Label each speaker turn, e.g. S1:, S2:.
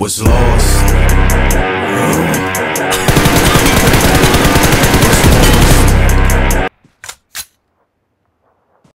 S1: was lost.